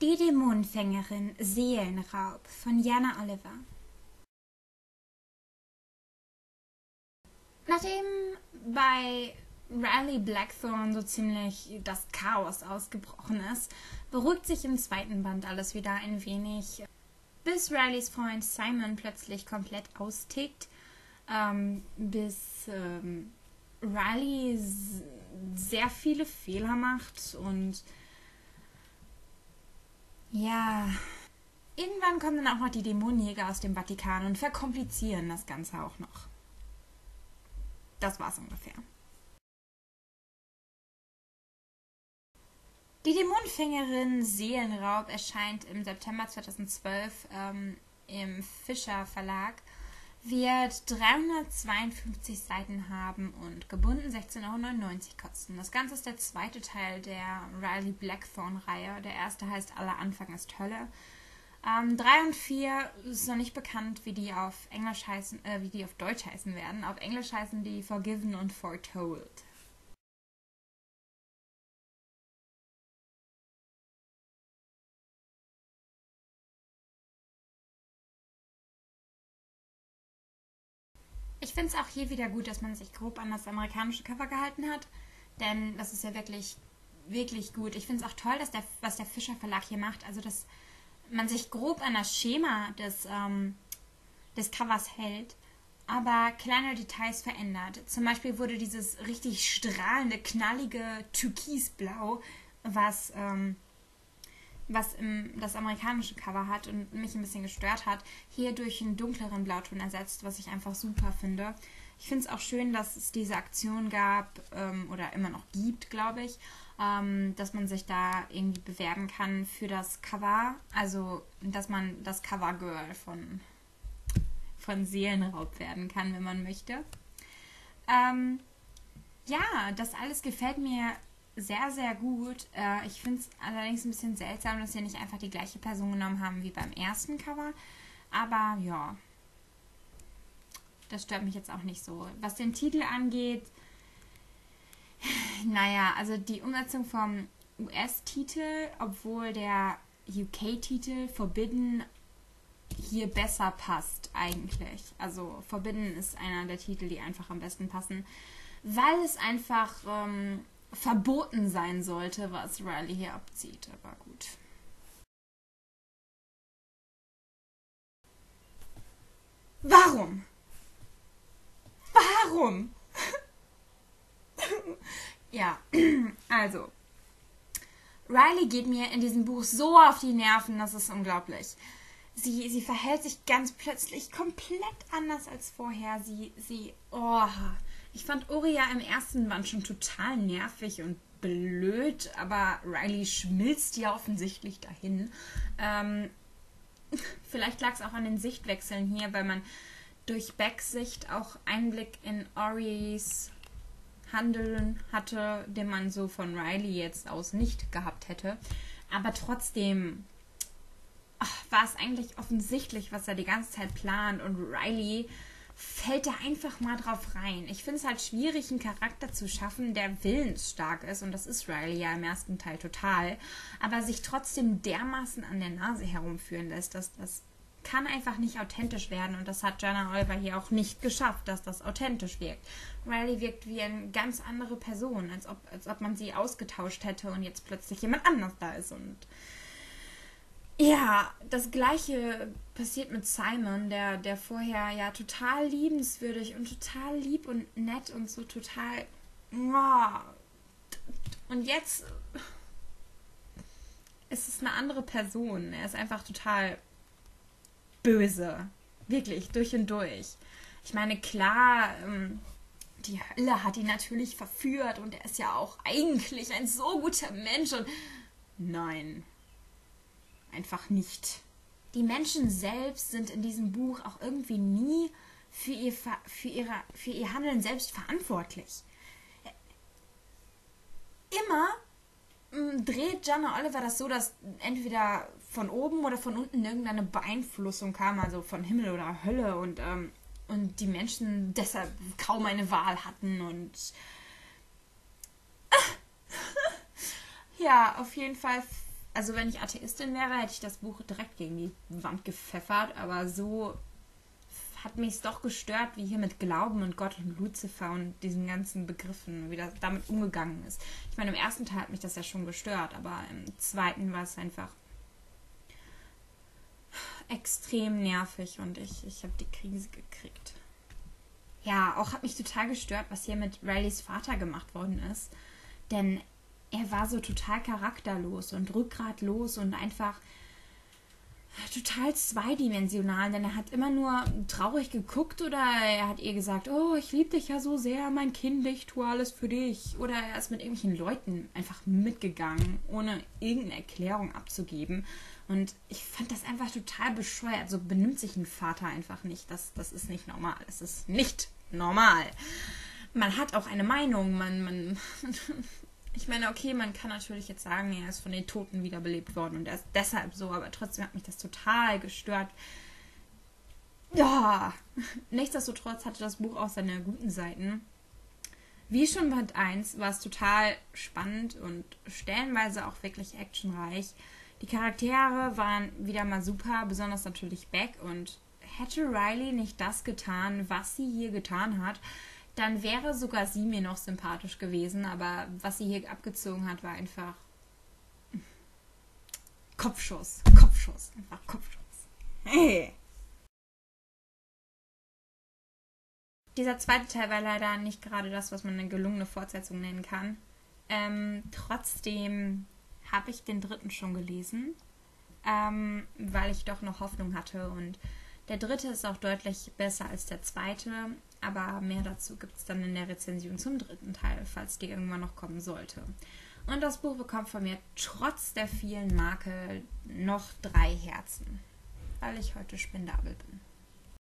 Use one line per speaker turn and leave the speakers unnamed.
Die Dämonenfängerin Seelenraub von Jana Oliver. Nachdem bei Riley Blackthorn so ziemlich das Chaos ausgebrochen ist, beruhigt sich im zweiten Band alles wieder ein wenig, bis Rileys Freund Simon plötzlich komplett austickt, ähm, bis ähm, Riley sehr viele Fehler macht und ja, irgendwann kommen dann auch noch die Dämonenjäger aus dem Vatikan und verkomplizieren das Ganze auch noch. Das war's ungefähr. Die Dämonenfängerin Seelenraub erscheint im September 2012 ähm, im Fischer Verlag, wird 352 Seiten haben und gebunden 16,99 Euro kosten. Das Ganze ist der zweite Teil der Riley Blackthorn-Reihe. Der erste heißt Aller Anfang ist Hölle. Ähm, 3 und 4 ist noch nicht bekannt, wie die auf Englisch heißen, äh, wie die auf Deutsch heißen werden. Auf Englisch heißen die Forgiven und Foretold. Ich finde es auch hier wieder gut, dass man sich grob an das amerikanische Cover gehalten hat, denn das ist ja wirklich, wirklich gut. Ich finde es auch toll, dass der, was der Fischer Verlag hier macht, also dass man sich grob an das Schema des, ähm, des Covers hält, aber kleine Details verändert. Zum Beispiel wurde dieses richtig strahlende, knallige Türkisblau, was ähm, was im, das amerikanische Cover hat und mich ein bisschen gestört hat, hier durch einen dunkleren Blauton ersetzt, was ich einfach super finde. Ich finde es auch schön, dass es diese Aktion gab ähm, oder immer noch gibt, glaube ich, ähm, dass man sich da irgendwie bewerben kann für das Cover. Also, dass man das Covergirl von, von Seelenraub werden kann, wenn man möchte. Ähm, ja, das alles gefällt mir sehr, sehr gut. Äh, ich finde es allerdings ein bisschen seltsam, dass sie nicht einfach die gleiche Person genommen haben wie beim ersten Cover. Aber ja, das stört mich jetzt auch nicht so. Was den Titel angeht, naja, also die Umsetzung vom US-Titel, obwohl der UK-Titel Forbidden hier besser passt eigentlich. Also Forbidden ist einer der Titel, die einfach am besten passen, weil es einfach ähm, verboten sein sollte, was Riley hier abzieht. Aber gut. Warum? Warum? ja, also. Riley geht mir in diesem Buch so auf die Nerven, das ist unglaublich. Sie, sie verhält sich ganz plötzlich komplett anders als vorher. Sie, sie, oh, ich fand Oria im ersten Band schon total nervig und blöd, aber Riley schmilzt ja offensichtlich dahin. Ähm, vielleicht lag es auch an den Sichtwechseln hier, weil man durch Becks auch Einblick in Oris Handeln hatte, den man so von Riley jetzt aus nicht gehabt hätte. Aber trotzdem war es eigentlich offensichtlich, was er die ganze Zeit plant. Und Riley fällt da einfach mal drauf rein. Ich finde es halt schwierig, einen Charakter zu schaffen, der willensstark ist, und das ist Riley ja im ersten Teil total, aber sich trotzdem dermaßen an der Nase herumführen lässt, dass das kann einfach nicht authentisch werden. Und das hat Jana Oliver hier auch nicht geschafft, dass das authentisch wirkt. Riley wirkt wie eine ganz andere Person, als ob, als ob man sie ausgetauscht hätte und jetzt plötzlich jemand anders da ist. Und ja, das gleiche passiert mit Simon, der, der vorher ja total liebenswürdig und total lieb und nett und so total. Und jetzt ist es eine andere Person. Er ist einfach total böse. Wirklich, durch und durch. Ich meine, klar, ähm, die Hölle hat ihn natürlich verführt und er ist ja auch eigentlich ein so guter Mensch und nein, einfach nicht. Die Menschen selbst sind in diesem Buch auch irgendwie nie für ihr, für ihre, für ihr Handeln selbst verantwortlich. Immer mm, dreht Jana Oliver das so, dass entweder von oben oder von unten irgendeine Beeinflussung kam, also von Himmel oder Hölle und, ähm, und die Menschen deshalb kaum eine Wahl hatten und ja, auf jeden Fall Also wenn ich Atheistin wäre, hätte ich das Buch direkt gegen die Wand gepfeffert, aber so hat mich es doch gestört, wie hier mit Glauben und Gott und Luzifer und diesen ganzen Begriffen, wie das damit umgegangen ist. Ich meine, im ersten Teil hat mich das ja schon gestört, aber im zweiten war es einfach extrem nervig und ich, ich habe die Krise gekriegt. Ja, auch hat mich total gestört, was hier mit Rileys Vater gemacht worden ist. Denn er war so total charakterlos und rückgratlos und einfach total zweidimensional, denn er hat immer nur traurig geguckt oder er hat ihr gesagt, oh, ich liebe dich ja so sehr, mein Kind, ich tue alles für dich. Oder er ist mit irgendwelchen Leuten einfach mitgegangen, ohne irgendeine Erklärung abzugeben. Und ich fand das einfach total bescheuert. So benimmt sich ein Vater einfach nicht. Das, das ist nicht normal. Es ist nicht normal. Man hat auch eine Meinung, man, man Ich meine, okay, man kann natürlich jetzt sagen, er ist von den Toten wiederbelebt worden und er ist deshalb so, aber trotzdem hat mich das total gestört. Ja, nichtsdestotrotz hatte das Buch auch seine guten Seiten. Wie schon Band 1 war es total spannend und stellenweise auch wirklich actionreich. Die Charaktere waren wieder mal super, besonders natürlich Beck und hätte Riley nicht das getan, was sie hier getan hat, dann wäre sogar sie mir noch sympathisch gewesen. Aber was sie hier abgezogen hat, war einfach Kopfschuss. Kopfschuss. Einfach Kopfschuss. Hey. Dieser zweite Teil war leider nicht gerade das, was man eine gelungene Fortsetzung nennen kann. Ähm, trotzdem habe ich den dritten schon gelesen, ähm, weil ich doch noch Hoffnung hatte. Und der dritte ist auch deutlich besser als der zweite. Aber mehr dazu gibt es dann in der Rezension zum dritten Teil, falls die irgendwann noch kommen sollte. Und das Buch bekommt von mir trotz der vielen Makel noch drei Herzen, weil ich heute spendabel bin.